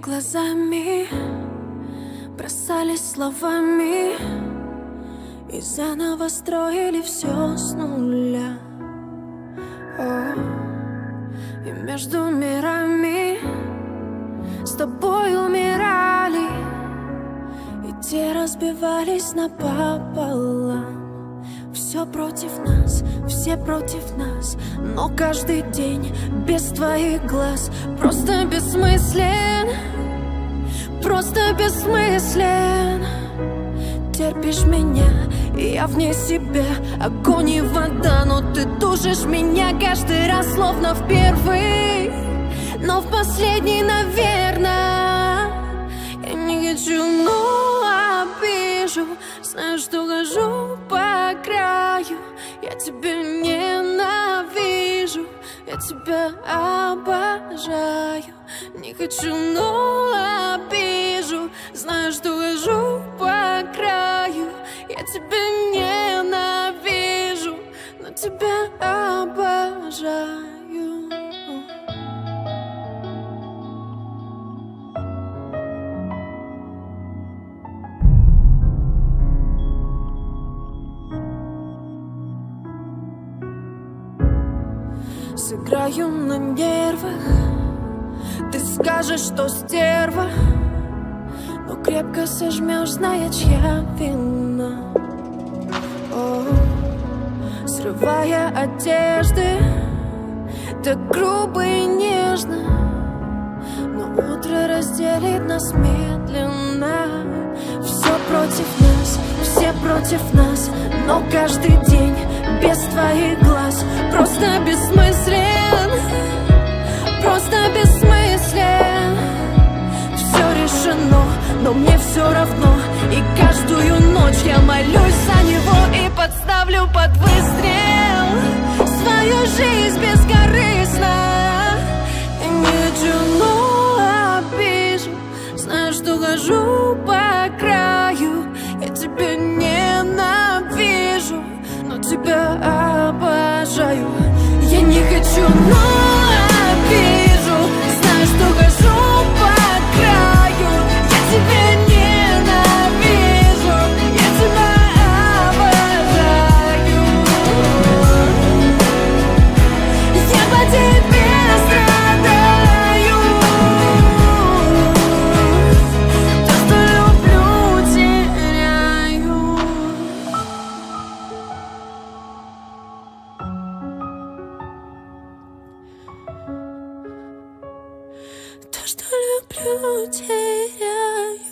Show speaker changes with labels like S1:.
S1: глазами Бросались словами И заново строили все с нуля. О, И между мирами С тобой умирали И те разбивались напополам все против нас, все против нас. Но каждый день без твоих глаз Просто бессмыслен Просто бессмыслен. Терпишь меня, я вне себя Огонь и вода, но ты душишь меня Каждый раз словно в первый Но в последний, наверное. Я не хочу, но обижу Знаю, что хожу тебя ненавижу Я тебя обожаю. Не хочу, но обижу. Знаю, что хожу по краю. Я тебя ненавижу Но тебя обожаю Сыграю на нервах. Ты скажешь, что стерва Но крепко сожмешь, зная, чья вина. О, Срывая одежды Так грубо и нежно Но утро разделит нас медленно. Все против нас, все против нас Но каждый день без твоих глаз Просто бессмыслен Просто бессмыслен. Все решено, но мне все равно И каждую ночь я молюсь за него И подставлю под выстрел. Свою жизнь бескорыстно И 주제야